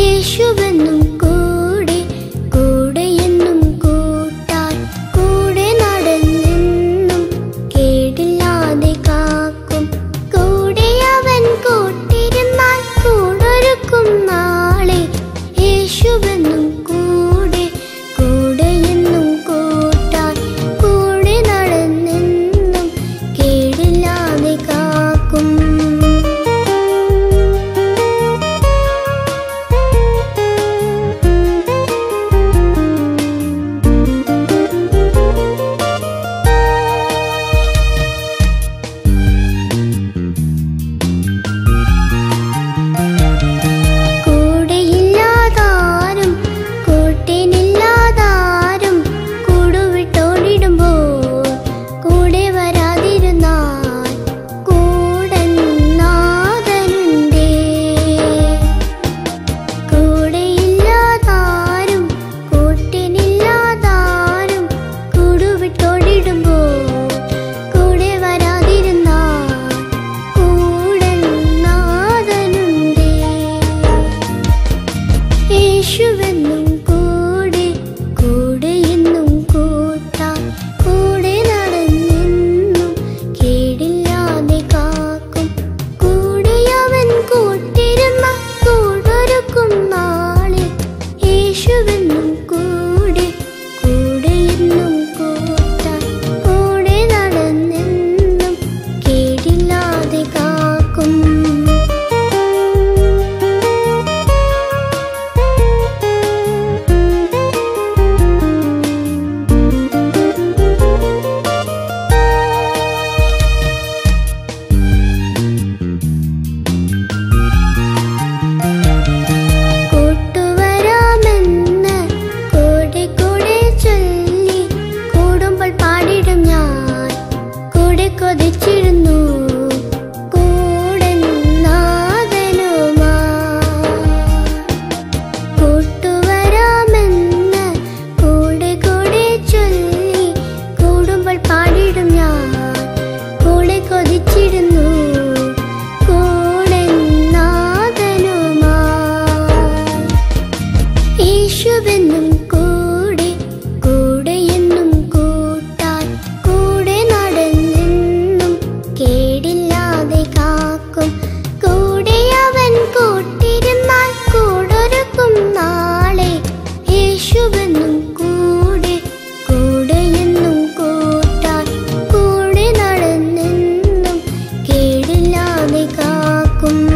യേശുവെന്നും കൂടെ എന്നും കൂട്ടാൻ കൂടെ നടന്നെന്നും കേടില്ലാതെ കാക്കും. കൂടെ അവൻ കൂട്ടിരുന്നാൽ കൂടൊരുക്കും നാളെ. യേശുവെന്നും Aku